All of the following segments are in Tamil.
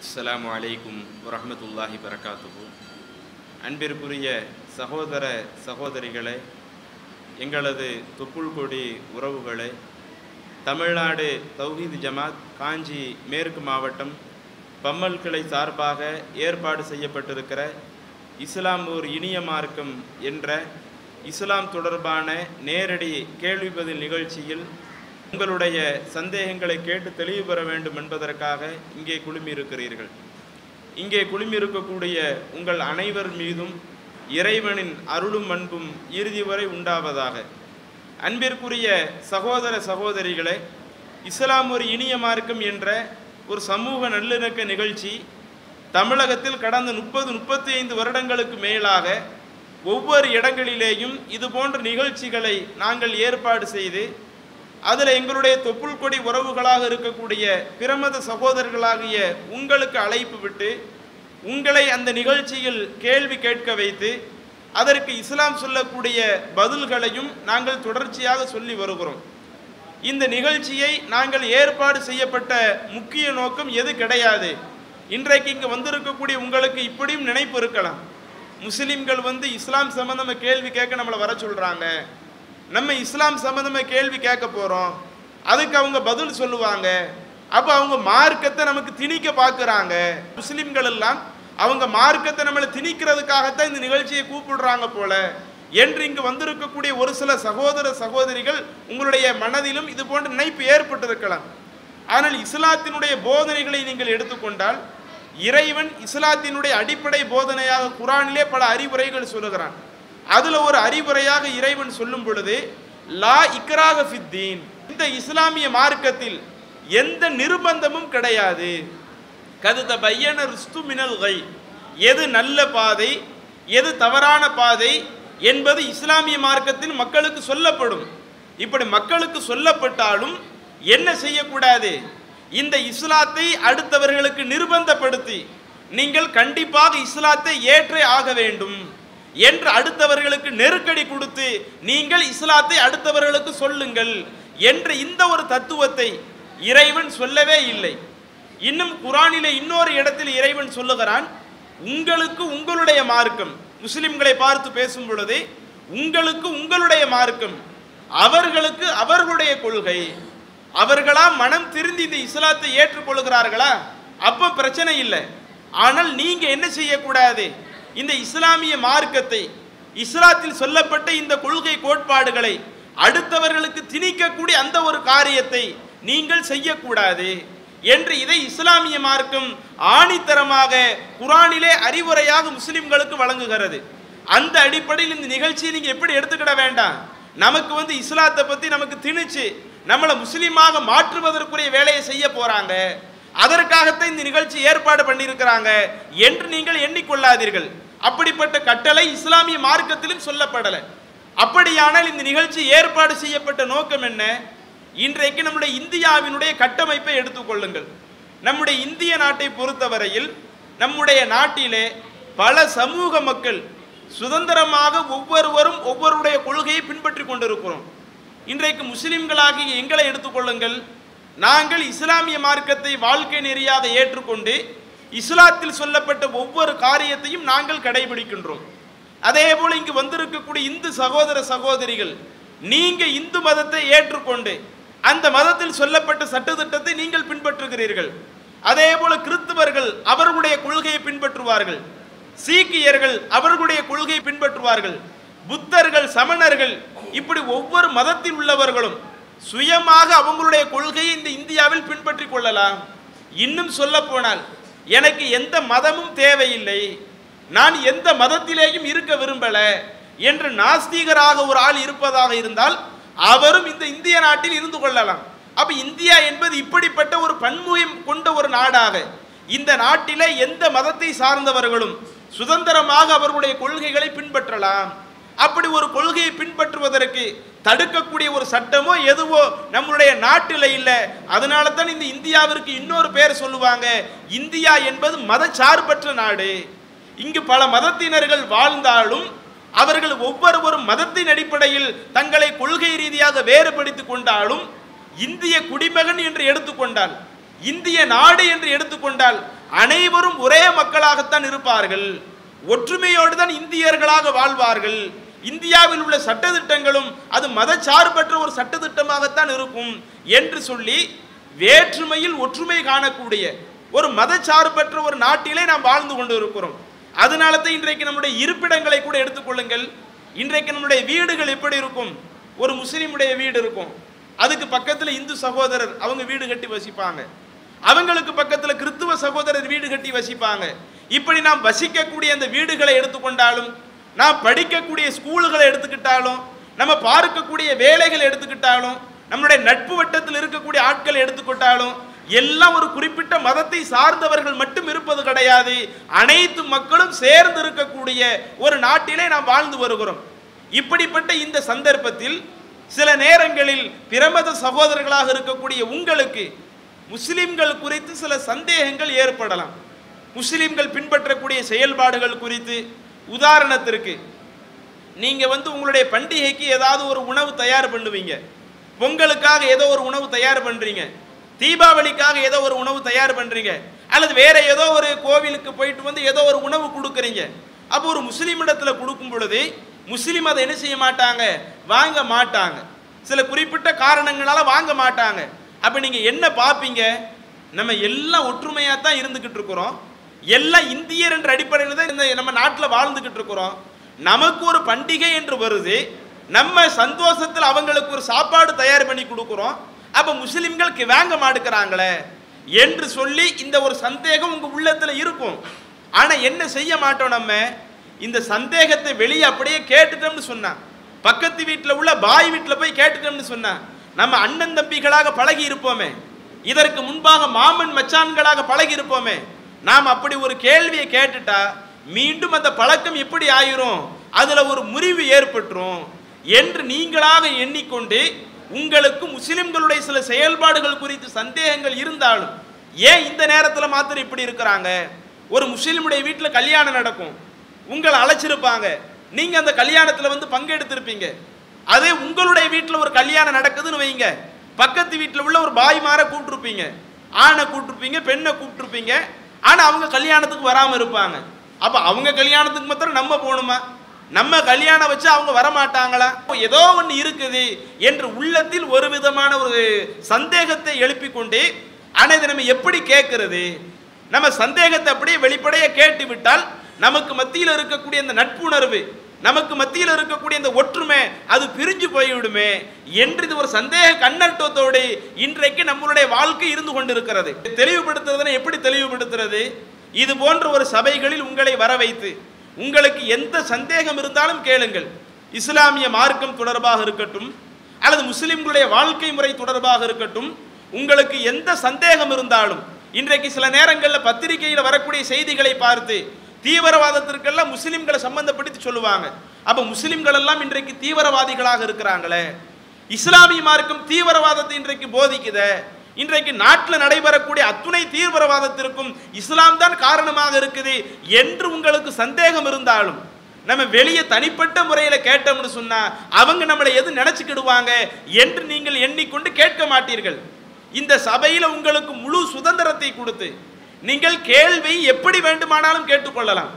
அஸ்லாம் வலைக்கும் வரமத்துல்லாஹி வரகாத்துஹு. அன்பிற்குரிய சகோதர சகோதரிகளே எங்களது தொப்புள் கொடி உறவுகளே தமிழ்நாடு தௌஹீத் ஜமாத் காஞ்சி மேற்கு மாவட்டம் பம்மல் கிளை சார்பாக ஏற்பாடு செய்யப்பட்டிருக்கிற இஸ்லாம் ஓர் இனிய மார்க்கம் என்ற இஸ்லாம் தொடர்பான நேரடி கேள்வி பதில் நிகழ்ச்சியில் உங்களுடைய சந்தேகங்களை கேட்டு தெளிவு பெற வேண்டும் என்பதற்காக இங்கே குழுமியிருக்கிறீர்கள். இங்கே குழுமியிருக்கக்கூடிய உங்கள் அனைவர் மீதும் இறைவனின் அருளும் அன்பும் இறுதி வரை உண்டாவதாக. அன்பிற்குரிய சகோதர சகோதரிகளே இஸ்லாம் ஒரு இனிய மார்க்கம் என்ற ஒரு சமூக நல்லிணக்க நிகழ்ச்சி தமிழகத்தில் கடந்த முப்பது முப்பத்தி ஐந்து வருடங்களுக்கு மேலாக ஒவ்வொரு இடங்களிலேயும் இது போன்ற நிகழ்ச்சிகளை நாங்கள் ஏற்பாடு செய்து அதில் எங்களுடைய தொப்புள் கொடி உறவுகளாக இருக்கக்கூடிய பிரமத சகோதரர்களாகிய உங்களுக்கு அழைப்பு விட்டு உங்களை அந்த நிகழ்ச்சியில் கேள்வி கேட்க வைத்து அதற்கு இஸ்லாம் சொல்லக்கூடிய பதில்களையும் நாங்கள் தொடர்ச்சியாக சொல்லி வருகிறோம். இந்த நிகழ்ச்சியை நாங்கள் ஏற்பாடு செய்யப்பட்ட முக்கிய நோக்கம் எது கிடையாது. இன்றைக்கு இங்கே வந்திருக்கக்கூடிய உங்களுக்கு இப்படியும் நினைப்பு இருக்கலாம். முஸ்லீம்கள் வந்து இஸ்லாம் சம்பந்தமாக கேள்வி கேட்க நம்மளை வர சொல்கிறாங்க நம்ம இஸ்லாம் சம்மந்தமாக கேள்வி கேட்க போகிறோம் அதுக்கு அவங்க பதில் சொல்லுவாங்க. அப்போ அவங்க மார்க்கத்தை நமக்கு திணிக்க பார்க்குறாங்க. முஸ்லீம்கள் எல்லாம் அவங்க மார்க்கத்தை நம்மளை திணிக்கிறதுக்காகத்தான் இந்த நிகழ்ச்சியை கூப்பிடுறாங்க போல. என்று இங்கு வந்திருக்கக்கூடிய ஒரு சில சகோதர சகோதரிகள் உங்களுடைய மனதிலும் இது போன்ற நினைப்பு ஏற்பட்டிருக்கலாம். ஆனால் இஸ்லாத்தினுடைய போதனைகளை நீங்கள் எடுத்துக்கொண்டால் இறைவன் இஸ்லாத்தினுடைய அடிப்படை போதனையாக குரானிலே பல அறிவுரைகள் சொல்லுகிறான். அதில் ஒரு அறிவுரையாக இறைவன் சொல்லும் பொழுது லா இக்ராக ஃபித்தீன் இந்த இஸ்லாமிய மார்க்கத்தில் எந்த நிர்பந்தமும் கிடையாது. கதுத பையன ரிஸ்து மினல்கை எது நல்ல பாதை எது தவறான பாதை என்பது இஸ்லாமிய மார்க்கத்தின் மக்களுக்கு சொல்லப்படும். இப்படி மக்களுக்கு சொல்லப்பட்டாலும் என்ன செய்யக்கூடாது? இந்த இஸ்லாத்தை அடுத்தவர்களுக்கு நிர்பந்தப்படுத்தி நீங்கள் கண்டிப்பாக இஸ்லாத்தை ஏற்றே ஆக வேண்டும். என்று அடுத்தவர்களுக்கு நெருக்கடி கொடுத்து நீங்கள் இஸ்லாத்தை அடுத்தவர்களுக்கு சொல்லுங்கள் என்று இந்த ஒரு தத்துவத்தை இறைவன் சொல்லவே இல்லை. இன்னும் குரானிலே இன்னொரு இடத்தில் இறைவன் சொல்லுகிறான் உங்களுக்கு உங்களுடைய மார்க்கம். முஸ்லிம்களை பார்த்து பேசும் பொழுது உங்களுக்கு உங்களுடைய மார்க்கம் அவர்களுக்கு அவர்களுடைய கொள்கை. அவர்களா மனம் திருந்தி இந்த இஸ்லாத்தை ஏற்றுக்கொள்கிறார்களா? அப்ப பிரச்சனை இல்லை. ஆனால் நீங்க என்ன செய்யக்கூடாது? இந்த இஸ்லாமிய மார்க்கத்தை இஸ்லாத்தில் சொல்லப்பட்ட இந்த கொள்கை கோட்பாடுகளை அடுத்தவர்களுக்கு திணிக்கக்கூடிய அந்த ஒரு காரியத்தை நீங்கள் செய்யக்கூடாது என்று இதை இஸ்லாமிய மார்க்கம் ஆணித்தரமாக குரானிலே அறிவுரையாக முஸ்லிம்களுக்கு வழங்குகிறது. அந்த அடிப்படையில் இந்த நிகழ்ச்சியை நீங்க எப்படி எடுத்துக்கிட வேண்டாம்? நமக்கு வந்து இஸ்லாத்தை பத்தி நமக்கு திணிச்சு நம்மளை முஸ்லீமாக மாற்றுவதற்குரிய வேலையை செய்ய போறாங்க. அதற்காகத்தான் இந்த நிகழ்ச்சி ஏற்பாடு பண்ணியிருக்கிறாங்க என்று நீங்கள் எண்ணிக்கொள்ளாதீர்கள். அப்படிப்பட்ட கட்டளை இஸ்லாமிய மார்க்கத்திலும் சொல்லப்படலை. அப்படியானால் இந்த நிகழ்ச்சி ஏற்பாடு செய்யப்பட்ட நோக்கம் என்ன? இன்றைக்கு நம்முடைய இந்தியாவினுடைய கட்டமைப்பை எடுத்துக்கொள்ளுங்கள் நம்முடைய இந்திய நாட்டை பொறுத்தவரையில் நம்முடைய நாட்டிலே பல சமூக மக்கள் சுதந்திரமாக ஒவ்வொருவரும் ஒவ்வொருடைய கொள்கையை பின்பற்றி கொண்டிருக்கிறோம். இன்றைக்கு முஸ்லிம்களாகிய எங்களை எடுத்துக்கொள்ளுங்கள் நாங்கள் இஸ்லாமிய மார்க்கத்தை வாழ்க்கை நெறியாக ஏற்றுக்கொண்டு இஸ்லாத்தில் சொல்லப்பட்ட ஒவ்வொரு காரியத்தையும் நாங்கள் கடைபிடிக்கின்றோம். அதே போல இங்கு வந்திருக்கக்கூடிய இந்து சகோதர சகோதரிகள் நீங்க இந்து மதத்தை ஏற்றுக்கொண்டு அந்த மதத்தில் சொல்லப்பட்ட சட்டத்திட்டத்தை நீங்கள் பின்பற்றுகிறீர்கள். அதே போல கிறிஸ்தவர்கள் அவர்களுடைய கொள்கையை பின்பற்றுவார்கள். சீக்கியர்கள் அவர்களுடைய கொள்கையை பின்பற்றுவார்கள். புத்தர்கள் சமணர்கள் இப்படி ஒவ்வொரு மதத்தில் உள்ளவர்களும் சுயமாக அவங்களுடைய கொள்கையை இந்த இந்தியாவில் பின்பற்றி கொள்ளலாம். இன்னும் சொல்ல போனால் எனக்கு எந்த மதமும் தேவையில்லை. நான் எந்த மதத்திலேயும் இருக்க விரும்பல என்று நாஸ்திகராக ஒரு ஆள் இருப்பதாக இருந்தால் அவரும் இந்த இந்திய நாட்டில் இருந்து கொள்ளலாம். அப்ப இந்தியா என்பது இப்படிப்பட்ட ஒரு பன்முகம் கொண்ட ஒரு நாடாக இந்த நாட்டிலே எந்த மதத்தை சார்ந்தவர்களும் சுதந்திரமாக அவர்களுடைய கொள்கைகளை பின்பற்றலாம். அப்படி ஒரு கொள்கையை பின்பற்றுவதற்கு தடுக்கக்கூடிய ஒரு சட்டமோ எதுவோ நம்மளுடைய நாட்டில் இல்லை. அதனால தான் இந்த இந்தியாவிற்கு இன்னொரு பேர் சொல்லுவாங்க இந்தியா என்பது மதச்சார்பற்ற நாடு. இங்கு பல மதத்தினர்கள் வாழ்ந்தாலும் அவர்கள் ஒவ்வொருவரும் மதத்தின் அடிப்படையில் தங்களை கொள்கை ரீதியாக வேறுபடுத்திக் கொண்டாலும் இந்திய குடிமகன் என்று எடுத்துக்கொண்டால் இந்திய நாடு என்று எடுத்துக்கொண்டால் அனைவரும் ஒரே மக்களாகத்தான் இருப்பார்கள். ஒற்றுமையோடு தான் இந்தியர்களாக வாழ்வார்கள். இந்தியாவில் உள்ள சட்டத்திட்டங்களும் அது மதச்சார்பற்ற ஒரு சட்டத்திட்டமாகத்தான் இருக்கும் என்று சொல்லி வேற்றுமையில் ஒற்றுமை காணக்கூடிய ஒரு மதச்சார்பற்ற ஒரு நாட்டிலே நாம் வாழ்ந்து கொண்டு இருக்கிறோம் அதனால தான் இன்றைக்கு நம்முடைய இருப்பிடங்களை கூட எடுத்துக்கொள்ளுங்கள் இன்றைக்கு நம்முடைய வீடுகள் எப்படி இருக்கும்? ஒரு முஸ்லீமுடைய வீடு இருக்கும். அதுக்கு பக்கத்தில் இந்து சகோதரர் அவங்க வீடு கட்டி வசிப்பாங்க. அவங்களுக்கு பக்கத்தில் கிறித்துவ சகோதரர் வீடு கட்டி வசிப்பாங்க. இப்படி நாம் வசிக்கக்கூடிய அந்த வீடுகளை எடுத்துக்கொண்டாலும் நாம் படிக்கக்கூடிய ஸ்கூலுகளை எடுத்துக்கிட்டாலும் நம்ம பார்க்கக்கூடிய வேலைகளை எடுத்துக்கிட்டாலும் நம்மளுடைய நட்பு வட்டத்தில் இருக்கக்கூடிய ஆட்களை எடுத்துக்கிட்டாலும் எல்லாம் ஒரு குறிப்பிட்ட மதத்தை சார்ந்தவர்கள் மட்டும் இருப்பது கிடையாது. அனைத்து மக்களும் சேர்ந்து இருக்கக்கூடிய ஒரு நாட்டிலே நாம் வாழ்ந்து வருகிறோம். இப்படிப்பட்ட இந்த சந்தர்ப்பத்தில் சில நேரங்களில் பிரமத சகோதரர்களாக இருக்கக்கூடிய உங்களுக்கு முஸ்லிம்கள் குறித்து சில சந்தேகங்கள் ஏற்படலாம். முஸ்லிம்கள் பின்பற்றக்கூடிய செயல்பாடுகள் குறித்து உதாரணத்திற்கு நீங்கள் வந்து உங்களுடைய பண்டிகைக்கு ஏதாவது ஒரு உணவு தயார் பண்ணுவீங்க. பொங்கலுக்காக ஏதோ ஒரு உணவு தயார் பண்ணுறீங்க தீபாவளிக்காக ஏதோ ஒரு உணவு தயார் பண்ணுறீங்க அல்லது வேற ஏதோ ஒரு கோவிலுக்கு போயிட்டு வந்து ஏதோ ஒரு உணவு கொடுக்குறீங்க. அப்போ ஒரு முஸ்லீம் இடத்துல கொடுக்கும் பொழுது முஸ்லீம் அதை என்ன செய்ய மாட்டாங்க? வாங்க மாட்டாங்க. சில குறிப்பிட்ட காரணங்களால் வாங்க மாட்டாங்க. அப்போ நீங்கள் என்ன பார்ப்பீங்க நம்ம எல்லாம் ஒற்றுமையாக தான் இருந்துக்கிட்டு இருக்கிறோம். எல்லாம் இந்தியர் என்ற அடிப்படையில் தான் இந்த நம்ம நாட்டில் வாழ்ந்துக்கிட்டு இருக்கிறோம். நமக்கு ஒரு பண்டிகை என்று வருது. நம்ம சந்தோஷத்தில் அவங்களுக்கு ஒரு சாப்பாடு தயார் பண்ணி கொடுக்குறோம். அப்போ முஸ்லிம்களுக்கு வாங்க மாட்டுக்கிறாங்களே என்று சொல்லி இந்த ஒரு சந்தேகம் உங்க உள்ளத்துல இருக்கும். ஆனா என்ன செய்ய மாட்டோம் நம்ம? இந்த சந்தேகத்தை வெளியே அப்படியே கேட்டுட்டோம்னு சொன்னான் பக்கத்து வீட்டில் உள்ள பாய் வீட்டில் போய் கேட்டுட்டோம்னு சொன்னான் நம்ம அண்ணன் தம்பிகளாக பழகி இருப்போமே. இதற்கு முன்பாக மாமன் மச்சான்களாக பழகி இருப்போமே. நாம் அப்படி ஒரு கேள்வியை கேட்டுட்டா மீண்டும் அந்த பழக்கம் எப்படி ஆயிரும். அதுல ஒரு முறிவு ஏற்பட்டுரும். என்று நீங்களாக எண்ணிக்கொண்டு உங்களுக்கு முஸ்லிம்களுடைய சில செயல்பாடுகள் குறித்து சந்தேகங்கள் இருந்தாலும் ஏன் இந்த நேரத்தில் மாத்திரம் இப்படி இருக்கிறாங்க? ஒரு முஸ்லிமுடைய வீட்டில் கல்யாணம் நடக்கும். உங்களை அழைச்சிருப்பாங்க. நீங்க அந்த கல்யாணத்தில் வந்து பங்கெடுத்திருப்பீங்க. அதே உங்களுடைய வீட்டில் ஒரு கல்யாணம் நடக்குதுன்னு வைங்க. பக்கத்து வீட்டில் உள்ள ஒரு பாய்மாரை கூப்பிட்டுருப்பீங்க. ஆணை கூப்பிட்டுருப்பீங்க பெண்ணை கூப்பிட்டுருப்பீங்க. ஆனால் அவங்க கல்யாணத்துக்கு வராமல் இருப்பாங்க. அப்போ அவங்க கல்யாணத்துக்கு மாத்திரம் நம்ம போகணுமா நம்ம கல்யாணம் வச்சு அவங்க வரமாட்டாங்களா? ஏதோ ஒன்று இருக்குது என்று உள்ளத்தில் ஒரு விதமான ஒரு சந்தேகத்தை எழுப்பி கொண்டு ஆனால் இதை நம்ம எப்படி கேட்கறது? நம்ம சந்தேகத்தை அப்படியே வெளிப்படையாக கேட்டு விட்டால் நமக்கு மத்தியில் இருக்கக்கூடிய அந்த நட்புணர்வு நமக்கு மத்தியில் இருக்கக்கூடிய இந்த ஒற்றுமை அது பிரிஞ்சு போய்விடுமே என்று இது ஒரு சந்தேக கண்ணட்டத்தோடு இன்றைக்கு நம்மளுடைய வாழ்க்கை இருந்து கொண்டிருக்கிறது. தெளிவுபடுத்துறதுன்னா எப்படி தெளிவுபடுத்துறது? இது போன்ற ஒரு சபைகளில் உங்களை வர வைத்து உங்களுக்கு எந்த சந்தேகம் இருந்தாலும் கேளுங்கள். இஸ்லாமிய மார்க்கம் தொடர்பாக இருக்கட்டும் அல்லது முஸ்லிம்களுடைய வாழ்க்கை முறை தொடர்பாக இருக்கட்டும் உங்களுக்கு எந்த சந்தேகம் இருந்தாலும் இன்றைக்கு சில நேரங்களில் பத்திரிகையில் வரக்கூடிய செய்திகளை பார்த்து தீவிரவாதத்திற்கெல்லாம் முஸ்லிம்களை சம்பந்தப்படுத்தி சொல்லுவாங்க. அப்ப முஸ்லிம்கள் எல்லாம் இன்றைக்கு தீவிரவாதிகளாக இருக்கிறாங்களே? இஸ்லாமிய மார்க்கம் தீவிரவாதத்தை இன்றைக்கு போதிக்குதே? இன்றைக்கு நாட்டில் நடைபெறக்கூடிய அத்துணை தீவிரவாதத்திற்கும் இஸ்லாம் தான் காரணமாக இருக்குது என்று உங்களுக்கு சந்தேகம் இருந்தாலும் நம்ம வெளியே தனிப்பட்ட முறையில் கேட்டோம்னு சொன்னா அவங்க நம்மளை எது நினைச்சுக்கிடுவாங்க என்று நீங்கள் எண்ணிக்கொண்டு கேட்க மாட்டீர்கள். இந்த சபையில் உங்களுக்கு முழு சுதந்திரத்தை கொடுத்து நீங்கள் கேள்வி எப்படி வேண்டுமானாலும் கேட்டுக்கொள்ளலாம்.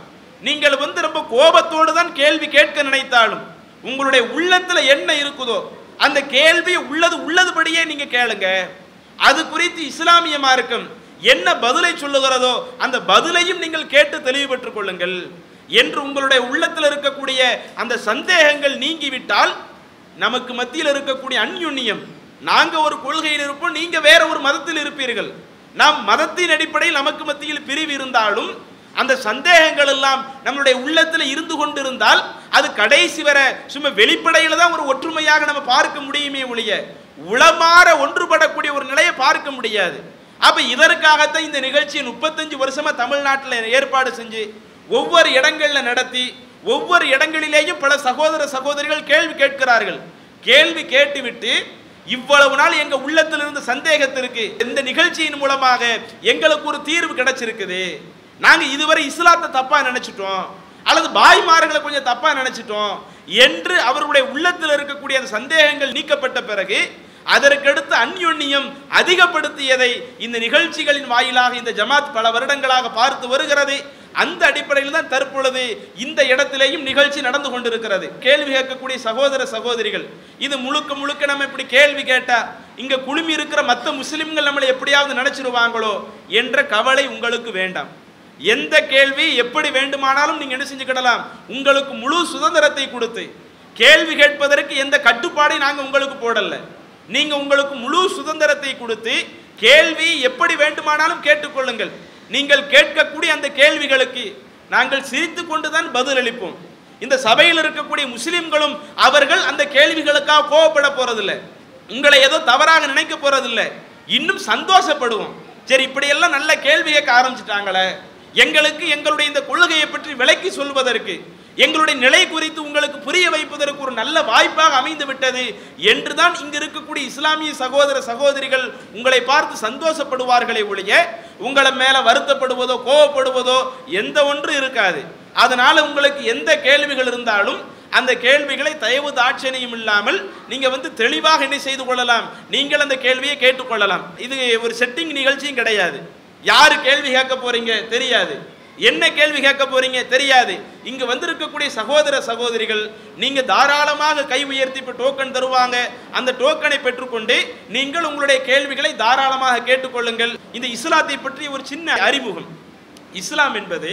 நீங்கள் வந்து ரொம்ப கோபத்தோடு தான் கேள்வி கேட்க நினைத்தாலும் உங்களுடைய உள்ளத்தில் என்ன இருக்குதோ அந்த கேள்வி உள்ளது உள்ளதுபடியே நீங்க கேளுங்க. அது குறித்து இஸ்லாமிய மார்க்கம் என்ன பதிலை சொல்லுகிறதோ அந்த பதிலையும் நீங்கள் கேட்டு தெளிவு பெற்றுக் கொள்ளுங்கள். என்று உங்களுடைய உள்ளத்தில் இருக்கக்கூடிய அந்த சந்தேகங்கள் நீங்கிவிட்டால் நமக்கு மத்தியில் இருக்கக்கூடிய அந்யுன்யம் நாங்கள் ஒரு கொள்கையில் இருப்போம் நீங்கள் வேற ஒரு மதத்தில் இருப்பீர்கள். நாம் மதத்தின் அடிப்படையில் நமக்கு மத்தியில் பிரிவு இருந்தாலும் அந்த சந்தேகங்கள் எல்லாம் நம்மளுடைய உள்ளத்தில் இருந்து கொண்டிருந்தால் அது கடைசி வரை சும்மா வெளிப்படையில் தான் ஒரு ஒற்றுமையாக நம்ம பார்க்க முடியுமே ஒழிய உளமாற ஒன்றுபடக்கூடிய ஒரு நிலையை பார்க்க முடியாது. அப்போ இதற்காகத்தான் இந்த நிகழ்ச்சியை முப்பத்தஞ்சு வருஷமாக தமிழ்நாட்டில் ஏற்பாடு செஞ்சு ஒவ்வொரு இடங்களில் நடத்தி ஒவ்வொரு இடங்களிலேயும் பல சகோதர சகோதரிகள் கேள்வி கேட்கிறார்கள். கேள்வி கேட்டுவிட்டு இவ்வளவு நாள் எங்க உள்ளத்தில் இருந்த சந்தேகத்திற்கு இந்த நிகழ்ச்சியின் மூலமாக எங்களுக்கு ஒரு தீர்வு கிடைச்சிருக்குது. நாங்க இதுவரை இஸ்லாத்தை தப்பா நினைச்சிட்டோம். அல்லது பாய்மார்களை கொஞ்சம் தப்பா நினைச்சிட்டோம் என்று அவருடைய உள்ளத்தில் இருக்கக்கூடிய அந்த சந்தேகங்கள் நீக்கப்பட்ட பிறகு அதற்கடுத்து அந்யோன்யம் அதிகப்படுத்தியதை இந்த நிகழ்ச்சிகளின் வாயிலாக இந்த ஜமாத் பல வருடங்களாக பார்த்து வருகிறது. அந்த அடிப்படையில் தான் தற்பொழுது இந்த இடத்திலேயும் நிகழ்ச்சி நடந்து கொண்டிருக்கிறது. கேள்வி கேட்கக்கூடிய சகோதர சகோதரிகள் இது முழுக்க முழுக்க நம்ம இப்படி கேள்வி கேட்டா இங்க குழுமி இருக்கிற மற்ற முஸ்லிம்கள் நம்மளை எப்படியாவது நினைச்சிருவாங்களோ என்ற கவலை உங்களுக்கு வேண்டாம். எந்த கேள்வி எப்படி வேண்டுமானாலும் நீங்க என்ன செஞ்சுக்கிடலாம். உங்களுக்கு முழு சுதந்திரத்தை கொடுத்து கேள்வி கேட்பதற்கு எந்த கட்டுப்பாடையும் நாங்கள் உங்களுக்கு போடல. நீங்க உங்களுக்கு முழு சுதந்திரத்தை கொடுத்து கேள்வி எப்படி வேண்டுமானாலும் கேட்டுக்கொள்ளுங்கள். நீங்கள் கேட்கக்கூடிய அந்த கேள்விகளுக்கு நாங்கள் சிரித்து கொண்டுதான் பதிலளிப்போம் இந்த சபையில் இருக்கக்கூடிய முஸ்லிம்களும் அவர்கள் அந்த கேள்விகளுக்காக கோவப்பட போறதில்லை. உங்களை ஏதோ தவறாக நினைக்க போறதில்லை. இன்னும் சந்தோஷப்படுவோம். சரி இப்படியெல்லாம் நல்ல கேள்வி கேட்க ஆரம்பிச்சிட்டாங்களே. எங்களுக்கு எங்களுடைய இந்த கொள்கையை பற்றி விளக்கி சொல்வதற்கு எங்களுடைய நிலை குறித்து உங்களுக்கு புரிய வைப்பதற்கு ஒரு நல்ல வாய்ப்பாக அமைந்து விட்டது என்றுதான் இங்கு இருக்கக்கூடிய இஸ்லாமிய சகோதர சகோதரிகள் உங்களை பார்த்து சந்தோஷப்படுவார்களே ஒழிய உங்களை மேல வருத்தப்படுவதோ கோவப்படுவதோ எந்த ஒன்று இருக்காது. அதனால உங்களுக்கு எந்த கேள்விகள் இருந்தாலும் அந்த கேள்விகளை தயவு தாட்சணியம் இல்லாமல் நீங்க வந்து தெளிவாக என்ன செய்து கொள்ளலாம். நீங்கள் அந்த கேள்வியை கேட்டுக்கொள்ளலாம். இது ஒரு செட்டிங் நிகழ்ச்சியும் கிடையாது. யாரு கேள்வி கேட்க போறீங்க? தெரியாது. என்ன கேள்வி கேட்க போறீங்க? தெரியாது. இங்க வந்திருக்கக்கூடிய சகோதர சகோதரிகள் நீங்க தாராளமாக கை உயர்த்தி இப்ப டோக்கன் தருவாங்க. அந்த டோக்கனை பெற்றுக்கொண்டு நீங்கள் உங்களுடைய கேள்விகளை தாராளமாக கேட்டுக்கொள்ளுங்கள். இந்த இஸ்லாத்தை பற்றி ஒரு சின்ன அறிமுகம். இஸ்லாம் என்பது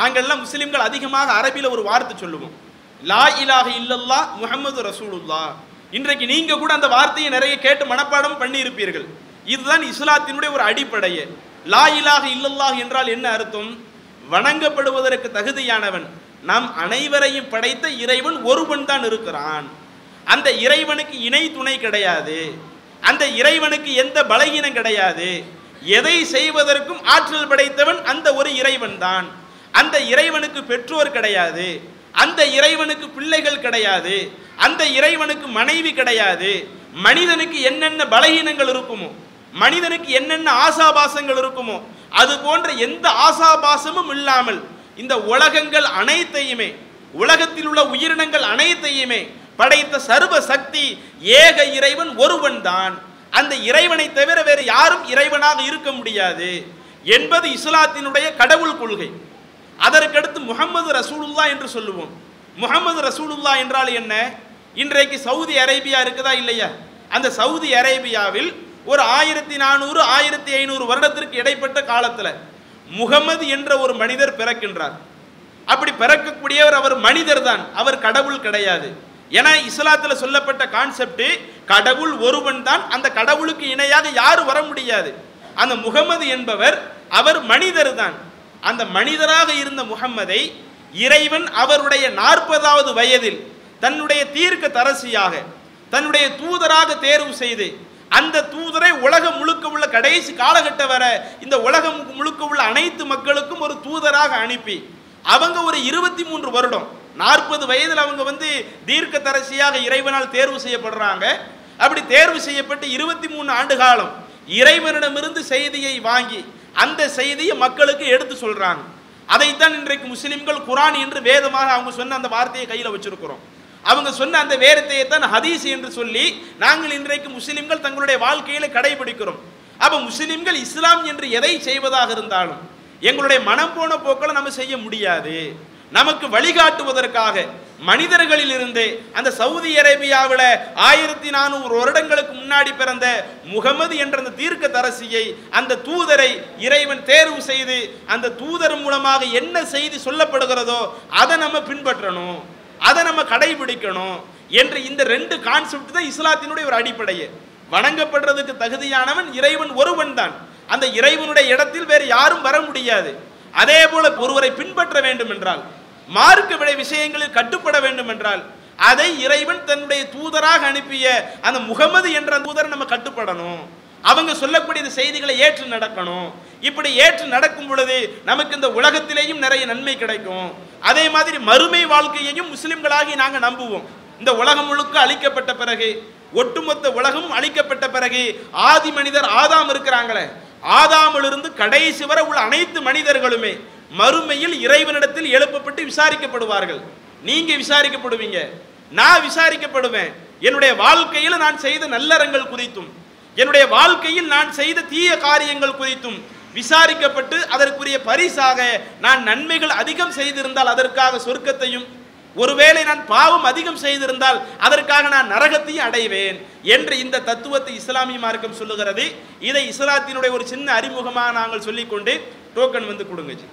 நாங்கள்லாம் முஸ்லிம்கள் அதிகமாக அரபியில் ஒரு வார்த்தை சொல்லுவோம். லா இலாக இல்லல்லா முகமது ரசூலுல்லா. இன்றைக்கு நீங்க கூட அந்த வார்த்தையை நிறைய கேட்டு மனப்பாடம் பண்ணி இருப்பீர்கள் இதுதான் இஸ்லாத்தினுடைய ஒரு அடிப்படையே. லா இலாக இல்லல்லாஹ் என்றால் என்ன அர்த்தம்? வணங்கப்படுவதற்கு தகுதியானவன் நாம் அனைவரையும் படைத்த இறைவன் ஒருவன் தான் இருக்கிறான். அந்த இறைவனுக்கு இணை துணை கிடையாது. அந்த இறைவனுக்கு எந்த பலகீனம் கிடையாது. எதை செய்வதற்கும் ஆற்றல் படைத்தவன் அந்த ஒரு இறைவன் தான். அந்த இறைவனுக்கு பெற்றோர் கிடையாது. அந்த இறைவனுக்கு பிள்ளைகள் கிடையாது. அந்த இறைவனுக்கு மனைவி கிடையாது. மனிதனுக்கு என்னென்ன பலகீனங்கள் இருக்குமோ மனிதனுக்கு என்னென்ன ஆசாபாசங்கள் இருக்குமோ அது போன்ற எந்த ஆசாபாசமும் இல்லாமல் இந்த உலகங்கள் அனைத்தையுமே உலகத்தில் உள்ள உயிரினங்கள் அனைத்தையுமே படைத்த சர்வ சக்தி ஏக இறைவன் ஒருவன் தான். அந்த இறைவனை தவிர வேறு யாரும் இறைவனாக இருக்க முடியாது என்பது இஸ்லாத்தினுடைய கடவுள் கொள்கை. அதற்கடுத்து முகமது ரசூலுல்லா என்று சொல்லுவோம். முகமது ரசூலுல்லா என்றால் என்ன? இன்றைக்கு சவுதி அரேபியா இருக்குதா இல்லையா? அந்த சவுதி அரேபியாவில் ஒரு ஆயிரத்தி நானூறு ஆயிரத்தி ஐநூறு வருடத்திற்கு இடைப்பட்ட காலத்தில் முகமது என்ற ஒரு மனிதர் பிறக்கின்றார். அப்படி பிறக்கக்கூடியவர் அவர் மனிதர் தான். அவர் கடவுள் கிடையாது. ஏன்னா இஸ்லாத்தில் சொல்லப்பட்ட கான்செப்ட் கடவுள் ஒருவன் தான். அந்த கடவுளுக்கு இணையாக யாரும் வர முடியாது. அந்த முகமது என்பவர் அவர் மனிதர் தான். அந்த மனிதராக இருந்த முகம்மதை இறைவன் அவருடைய நாற்பதாவது வயதில் தன்னுடைய தீர்க்க தரசியாக தன்னுடைய தூதராக தேர்வு செய்து அந்த தூதரை உலகம் முழுக்க உள்ள கடைசி காலகட்டம் வர இந்த உலகம் முழுக்க உள்ள அனைத்து மக்களுக்கும் ஒரு தூதராக அனுப்பி. அவங்க ஒரு இருபத்தி மூன்று வருடம் நாற்பது வயதில் அவங்க வந்து தீர்க்க தரசியாக இறைவனால் தேர்வு செய்யப்படுறாங்க. அப்படி தேர்வு செய்யப்பட்டு இருபத்தி மூணு ஆண்டு காலம் இறைவனிடமிருந்து செய்தியை வாங்கி அந்த செய்தியை மக்களுக்கு எடுத்து சொல்றாங்க. அதைத்தான் இன்றைக்கு முஸ்லிம்கள் குரான் என்று வேதமாக அவங்க சொன்ன அந்த வார்த்தையை கையில் வச்சிருக்கிறோம். அவங்க சொன்ன அந்த வேதத்தையை தான் ஹதீஸ் என்று சொல்லி நாங்கள் இன்றைக்கு முஸ்லிம்கள் தங்களுடைய வாழ்க்கையில கடைபிடிக்கிறோம். அப்ப முஸ்லிம்கள் இஸ்லாம் என்று எதை செய்வதாக இருந்தாலும் எங்களுடைய மனம் போன போக்களை நம்ம செய்ய முடியாது. நமக்கு வழிகாட்டுவதற்காக மனிதர்களில் இருந்து அந்த சவுதி அரேபியாவில் ஆயிரத்தி நானூறு வருடங்களுக்கு முன்னாடி பிறந்த முகமது என்ற அந்த தீர்க்க தரசியை அந்த தூதரை இறைவன் தேர்வு செய்து அந்த தூதர் மூலமாக என்ன செய்தி சொல்லப்படுகிறதோ அதை நம்ம பின்பற்றணும். அதை நம்ம கடைபிடிக்கணும் என்று இந்த ரெண்டு கான்செப்ட் தான் இஸ்லாத்தினுடைய ஒரு அடிப்படையே. வணங்கப்படுறதுக்கு தகுதியானவன் இறைவன் ஒருவன் தான். அந்த இறைவனுடைய இடத்தில் வேறு யாரும் வர முடியாது. அதே போல ஒருவரை பின்பற்ற வேண்டும் என்றால் மார்க்க விடை விஷயங்களில் கட்டுப்பட வேண்டும் என்றால் அதை இறைவன் தன்னுடைய தூதராக அனுப்பிய அந்த முகமது என்ற தூதரை நம்ம கட்டுப்படணும். அவங்க சொல்லக்கூடிய இந்த செய்திகளை ஏற்று நடக்கணும். இப்படி ஏற்று நடக்கும் பொழுது நமக்கு இந்த உலகத்திலேயும் நிறைய நன்மை கிடைக்கும். அதே மாதிரி மறுமை வாழ்க்கையையும் முஸ்லிம்களாகி நாங்கள் நம்புவோம். இந்த உலகம் முழுக்க அழிக்கப்பட்ட பிறகு ஒட்டுமொத்த உலகமும் அழிக்கப்பட்ட பிறகு ஆதி மனிதர் ஆதாம் இருக்கிறாங்களே. ஆதாமிலிருந்து கடைசி வரை உள்ள அனைத்து மனிதர்களுமே மறுமையில் இறைவனிடத்தில் எழுப்பப்பட்டு விசாரிக்கப்படுவார்கள். நீங்க விசாரிக்கப்படுவீங்க. நான் விசாரிக்கப்படுவேன். என்னுடைய வாழ்க்கையில் நான் செய்த நல்லறங்கள் குறித்தும். என்னுடைய வாழ்க்கையில் நான் செய்த தீய காரியங்கள் குறித்தும் விசாரிக்கப்பட்டு அதற்குரிய பரிசாக நான் நன்மைகள் அதிகம் செய்திருந்தால் அதற்காக சொர்க்கத்தையும் ஒருவேளை நான் பாவம் அதிகம் செய்திருந்தால் அதற்காக நான் நரகத்தையும் அடைவேன் என்று இந்த தத்துவத்தை இஸ்லாமிய மார்க்கம் சொல்லுகிறது. இதை இஸ்லாத்தினுடைய ஒரு சின்ன அறிமுகமாக நாங்கள் சொல்லிக்கொண்டு டோக்கன் வந்து கொடுங்க ஜி.